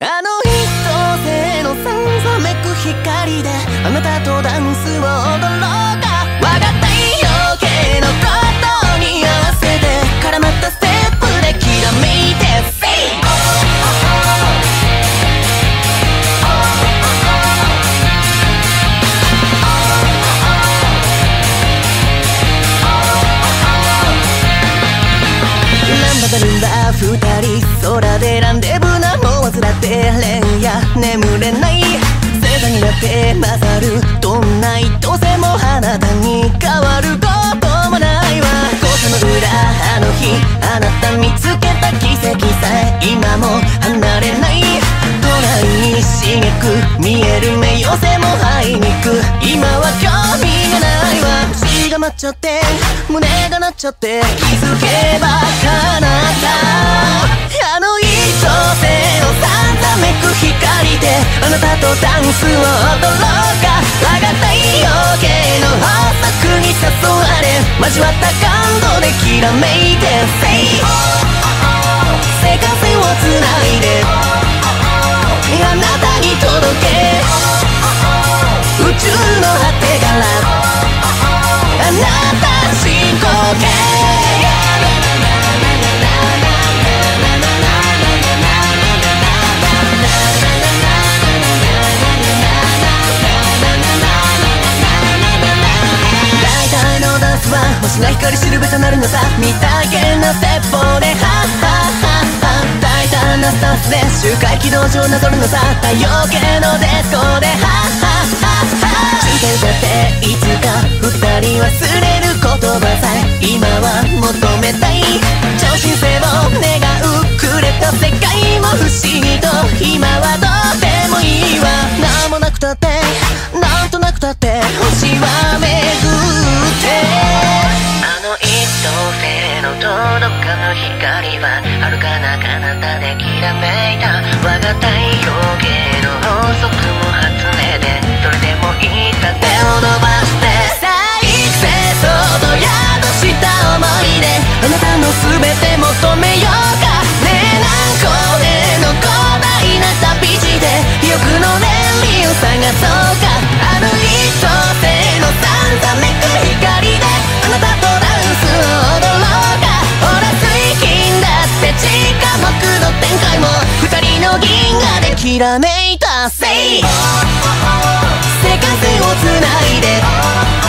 あの一等星のさんざめく光であなたとダンスを踊ろうか。我が太陽系のことに合わせて絡まったステップできらめいて Say! ランバダルンバ二人空でランデブなも患って連夜眠れない星座になって混ざるどんな一等星もあなたに変わることもないわ。校舎の裏あの日あなた見つけた奇跡さえ今も離れない隣に刺激見える名誉性もあいにく。今は興味がないわ。血が舞っちゃって胸が鳴っちゃって気づけば叶っダンスを踊ろうか。我が太陽系の法則に誘われ交わった感動できらめいて。Say 世界線をつないで。しな光しるべとなるのさ。見たげな鉄砲でハッハッハッハ大胆なスタンスで周回軌道上なぞるのさ。太陽系のデスコできらめいた我が太陽系の法則も発明でどれでもいいだ手を伸ばして再生その宿した思いであなたの全て求めようかねえ何個への広大な旅路で記憶の年輪を探そうか銀河できらめいたせい。世界線をつないで。